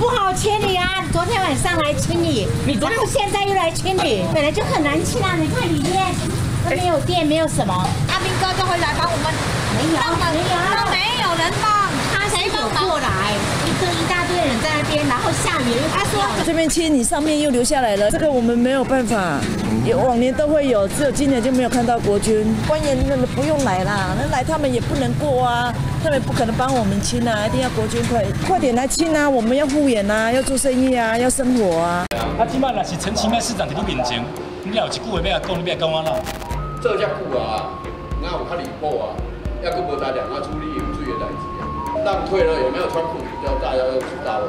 不好清理啊！昨天晚上来清理，然后现在又来清理，本来就很难清啊！你看里面都没有电，没有什么。阿明哥就会来帮我们，没有，没有，都没有人帮，他谁走过来？一个一大在那边，然后下雨，他说这边亲你上面又留下来了，这个我们没有办法。有往年都会有，只有今年就没有看到国军官员，那不用来啦，那来他们也不能过啊，他们不可能帮我们亲啊，一定要国军快快点来亲啊，我们要护眼啊，要做生意啊，要生活啊。啊，今摆若是陈其迈市长伫你面前，你有一句话要讲，你要讲安怎？做遮久啊，哪有较离谱啊？抑佫无大量啊处理用水的代志啊。浪退了有没有穿裤子，要大家都知道了。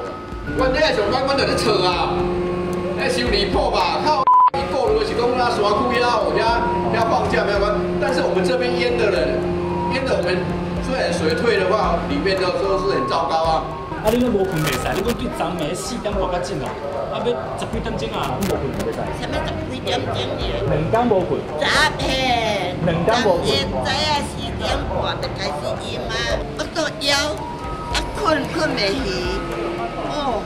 阮这上班，阮就咧扯啊，那修理破吧？靠！一过路是讲那耍裤腰，我家要放假没有关，但是我们这边淹的人，淹的我们虽然水退的话，里面都都是很糟糕啊。啊，你拢无困袂使，你讲对昨暝四点半较钟啊，啊要十几点钟啊，拢无困袂使。什么十几点钟呢？两天无困。昨天。两天无困。现在啊四点半就开始淹啊，我都腰啊困困袂去，哦，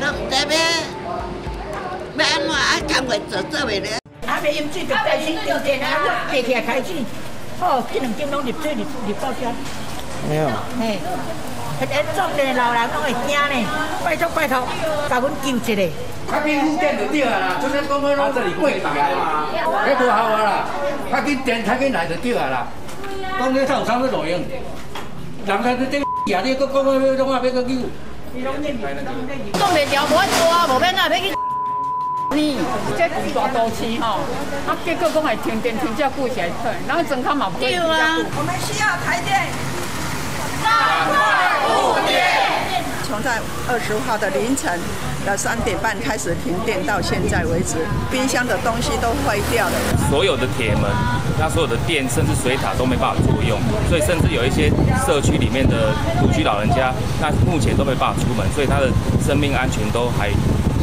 都唔知咩。要安怎啊？工会做做袂了。啊，袂淹水就再去停电啊！我爬起来开水，哦，这两钟拢入水入入到家。没有。嘿，迄个壮的老人拢会惊呢，拜托拜托，甲阮救一下。较紧付电就对啊啦，就是讲讲拢贵大嘛，迄无效啊啦，较紧电较紧来就对啊啦。讲你他有啥物路用？人家你顶夜你搁讲讲要怎啊要搁救？冻袂牢，无法做啊，无变啊，要去。你这大都市吼，啊，结果讲会停电停遮久起来退，然后整卡嘛不对啊，我们需要台电，赶快复电。从在二十五号的凌晨的三点半开始停电，到现在为止，冰箱的东西都坏掉了。所有的铁门，那所有的电，甚至水塔都没办法作用，所以甚至有一些社区里面的独居老人家，那目前都没办法出门，所以他的生命安全都还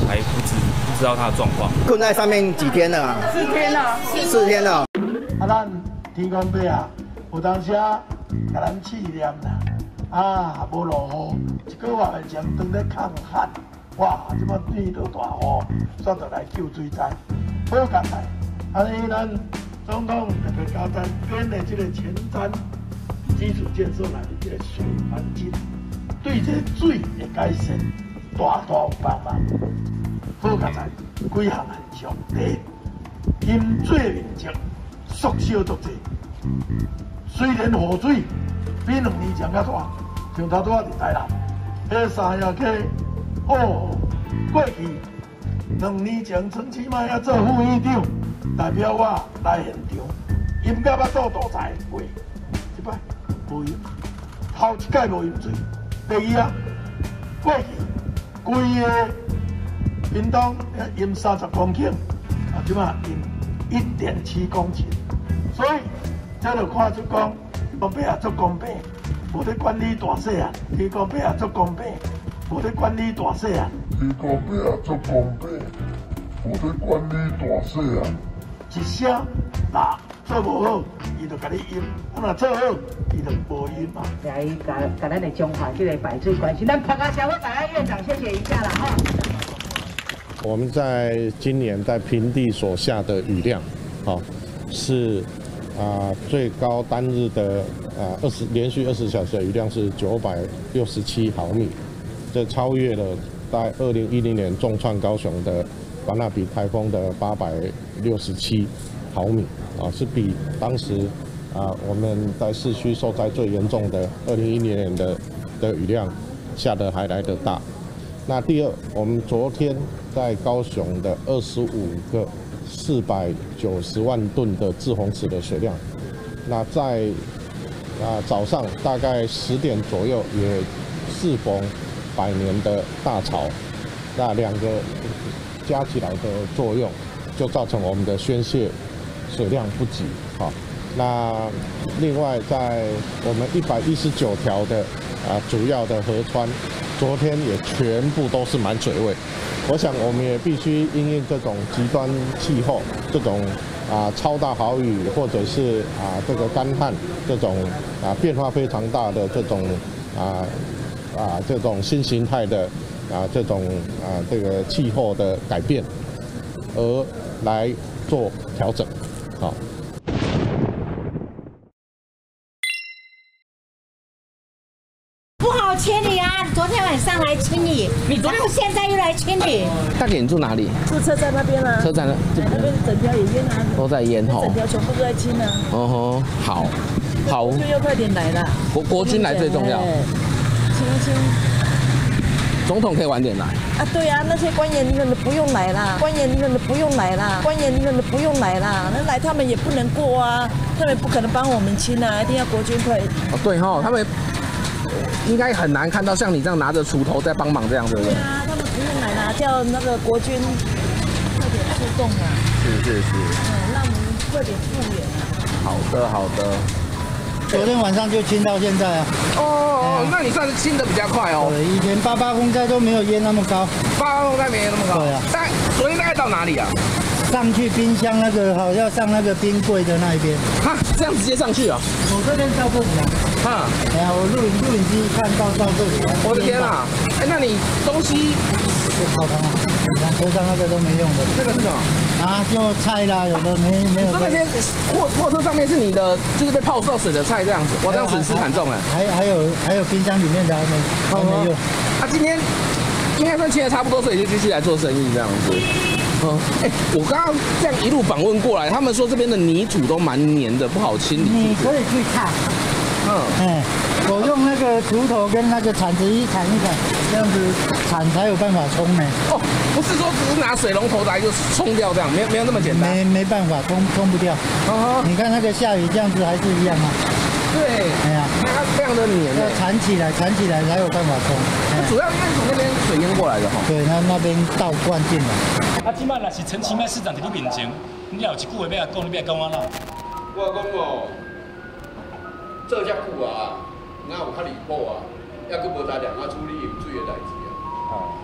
还不知不。知道他的状况，困在上面几天了？四天了，四天了。啊，咱天公伯啊，有当时啊，甲咱试验啦，啊，无落雨，一个月的前当咧抗旱，哇，即摆遇到大雨，煞着来救水灾，好感慨。安尼咱总统特别交代编的即个前瞻基础建设内的这个水环境，对这水的改善大大有帮忙。好佳哉，几项现象：第一，淹水面积缩小足济。虽然河水比两年前较大，像头拄仔伫台南，迄三亚溪，哦，过去两年前陈其迈要做副院长，代表我来现场，淹到巴肚大财过，一摆无淹，头一届无饮水。第二啊，过去规个。屏东淹三十公顷，啊，即嘛淹一点七公顷，所以这就看出讲，公平也做公平，无得管理大细啊，天公平也做公平，无得管理大细啊，天公平也做公平，无得管理大细啊，一声那做无好，伊就甲你淹；啊，若做好，伊就无淹嘛。来，甲甲咱的中华这个百岁关系，咱拍个小我台院长，谢谢一下了哈。我们在今年在平地所下的雨量，好是啊最高单日的啊二十连续二十小时的雨量是九百六十七毫米，这超越了在二零一零年重创高雄的巴纳比台风的八百六十七毫米啊，是比当时啊我们在市区受灾最严重的二零一零年的的雨量下的还来得大。那第二，我们昨天在高雄的二十五个四百九十万吨的滞洪池的水量，那在啊早上大概十点左右也适逢百年的大潮，那两个加起来的作用，就造成我们的宣泄水量不及。好，那另外在我们一百一十九条的啊主要的河川。昨天也全部都是满水位，我想我们也必须因应这种极端气候，这种啊超大豪雨，或者是啊这个干旱，这种啊变化非常大的这种啊啊这种新形态的啊这种啊这个气候的改变而来做调整，好。不好清理啊！昨天晚上来清理，然后现在又来清理。大姐，你住哪里？住车站那边啊。车站那边整条也淹啊，都在淹吼整。条全部都在清啊。哦吼，好，好，就要快点来了。国国军来最重要。哎清一清。总统可以晚点来。啊，对啊，那些官员真的不用来啦，官员真的不用来啦，官员真的不用来啦，那来他们也不能过啊，他们不可能帮我们清啊，一定要国军快。哦，对哈，他们应该很难看到像你这样拿着锄头在帮忙这样，对不对？啊，他们不用来拿，叫那个国军快点出动啊，是是是，嗯，让我们快点复原啊。好的好的。昨天晚上就清到现在啊。哦哦，那你算是清的比较快哦。对，以前八八风灾都没有淹那么高。八八风灾没淹那么高。对啊。但昨天大概到哪里啊？上去冰箱那个好要上那个冰柜的那一边。哈，这样直接上去啊？我这边到这里啊。哈。哎呀，我录影录影机看到到这里啊。我的天啊！哎，那你东西就泡汤啊？你看车上那个都没用的。这个是什么？啊，就菜啦，有的没没有。这些货货车上面是你的，就是被泡到水的菜这样子。哇，这样损失惨重哎。还还有还有冰箱里面的还没还没用。啊，今天应该算清的差不多，所以就继续来做生意这样子。嗯，哎，我刚刚这样一路访问过来，他们说这边的泥土都蛮黏的，不好清理。你可以去看。嗯，哎，我用那个锄头跟那个铲子一铲一铲，这样子铲才有办法冲呢。哦，不是说只是拿水龙头来就冲掉这样，没有没有那么简单。没没办法冲冲不掉。哦，你看那个下雨这样子还是一样啊。对，哎呀，那它非常的黏。要铲起来，铲起来才有办法冲。主要应该是从那边水淹过来的哈。对，那那边倒灌进来。啊，即摆若是陈其迈市长伫你面前，你若有一句话要甲讲，你要讲安怎？我讲哦，做遮久啊，哪有较离谱啊？还佫无大量啊处理饮水的代志啊。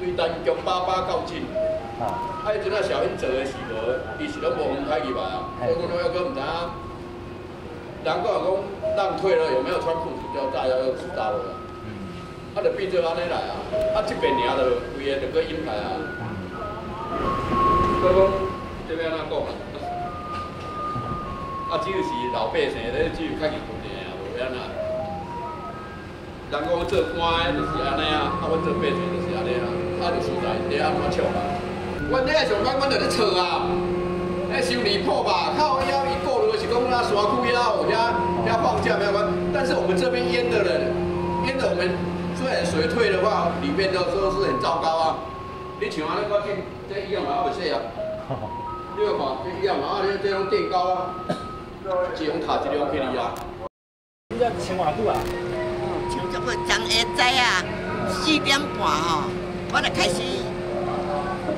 对单江爸爸较紧。啊，迄阵啊，小英做的时无，伊是拢无分开入来啊。我讲我佫毋知影，人讲讲浪退了有没有穿裤子，叫大家要知道了。啊，就变做安尼来啊！啊，即边尔就规个就搁引来啊。所以讲，这边安怎讲啊？啊，只有是老百姓咧，只有较认分的啊，无安那。人讲做官的就是安尼啊，啊，阮做百姓就是安尼啊，啊，就实在你安怎唱啊？阮咧上班，阮就咧吵啊，咧收离谱吧？靠腰一过路是讲那山区呀，有遐遐放假没有关，但是我们这边淹的人，淹的我们虽然水退的话，里面都都是很糟糕啊。你像安尼，我这这医院嘛，也袂使啊。你看嘛，这医院嘛，啊，这这种垫高啊，一种塔一种起哩啊。你要穿偌久啊？像这个昨下仔啊，四点半吼，我就开始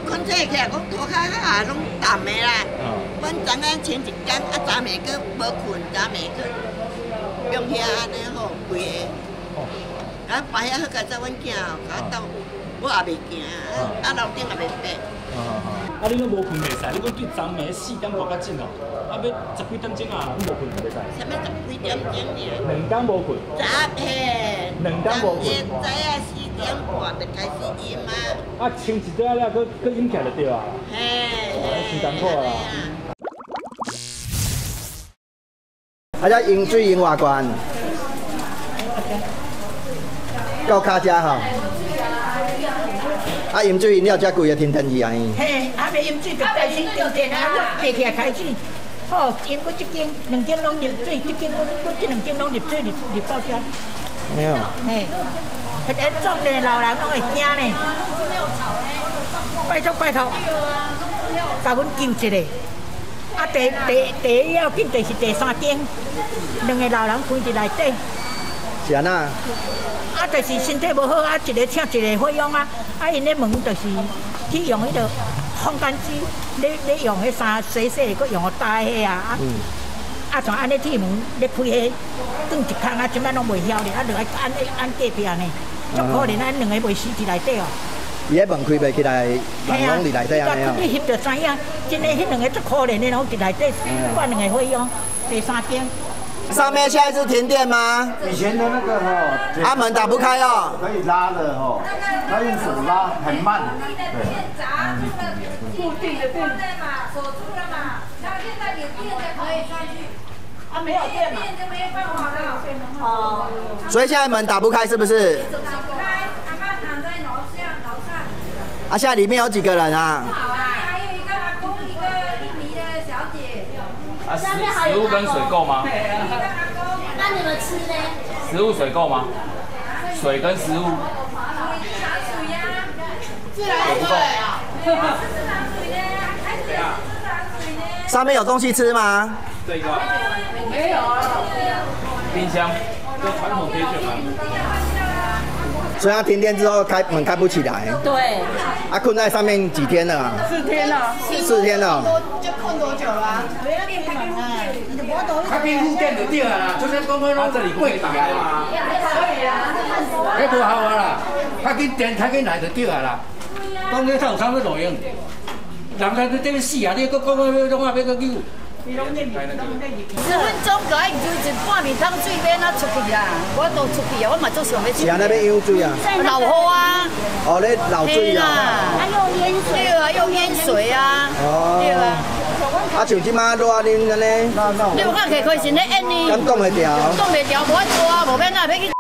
困醒起来，我涂骹啊拢淡的啦。阮昨下前一天啊，昨暝佫无困，昨暝佫用遐安尼吼，规个。啊，摆遐好佳早阮囝哦，甲我斗，我也袂惊，啊楼顶也袂爬。啊，你拢无困袂使，你讲对昨暝四点半较钟哦，啊要十几点钟啊，你无困袂使。啥物十几点钟尔？两天无困。昨下。两天无困。昨下四点半就开始饮啊。啊，清一堆了，搁搁饮起来就对啊。嘿。真艰苦啊。啊，遮饮水饮偌悬？到骹遮吼。啊，饮水饮了遮贵啊，天天去安尼。就开始啊，爬起来开始。两间拢入水，这间我我这两间拢入水入入到遮。没有。嘿，迄个种的老人拢会惊呢。拜托拜托，甲阮救一个。啊，第第第一要紧就是第三间，两个老人关伫内底。是安那？啊，就是身体无好啊，一个请一个费用啊，啊，因咧问就是去用迄个烘干机，你你用迄衫洗洗，佮用个大迄啊，啊，啊像安尼铁门咧开迄转一空啊，即摆拢袂晓咧，啊，落来按按隔壁呢，足可怜啊，两个袂死伫内底哦。伊迄门开袂起来，人拢伫内底安尼哦。你翕就知影，真诶，迄两个足可怜的，拢伫内底，管两个费用，第三间。上面现在是停电吗？以前的那个哦，阿门打不开哦。可以拉的哦，他用手拉很慢。固定的电嘛，锁住了嘛，然后现在有电的可以上去。啊，没有电嘛，电没办法了。哦。所以现在门打不开是不是？打不开，阿妈躺在楼下楼上。啊，现在里面有几个人啊？还有一个阿公，一个印尼的小姐。啊，食食物跟水够吗？那你们吃呢？食物水够吗？水跟食物。水呀，自来水啊。上面有东西吃吗？这一个。没有啊。冰箱，就传统铁卷门。所以它停电之后开门开不起来。对。啊，困在上面几天了？四天了。四天了。就困多久了？没有电开门啊！你的摩托。他给入电就对了啦，就是讲讲这里柜台嘛。可以啊。哎，不好玩啦，他给电开给来就对了啦。讲你他有啥物路用？人家这边死啊！你搁讲讲要弄啊，要搁救。十分钟个爱就一半面汤水免啊出去啊！我都出去啊，我嘛做想要出。是啊，那边有水啊。老火啊。哦，你老水啊。还有淹水。对啊，用淹水啊。哦。啊。啊，像即马热啉安尼。你有看可以开心咧，演呢。敢冻会调？冻袂调，无法做啊，无免啊，要去。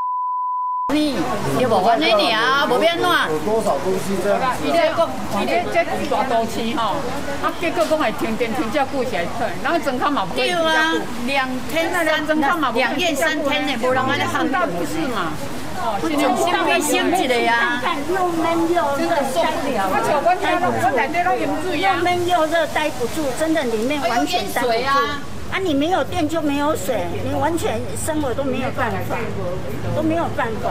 你又无关你你啊，无变哪？有多少东西在？伊咧讲，伊咧这大都市吼，啊结果讲会停电停遮久起来退，然后整卡嘛不对啊，两天三整卡嘛两夜三天呢，无人安尼喊到不是嘛？哦，新新新一个呀，又闷又热，受不了。我家都我内底都淹水啊，又闷又热，待不住，真的里面完全待不住。啊，你没有电就没有水，你完全生活都没有办法，都没有办法。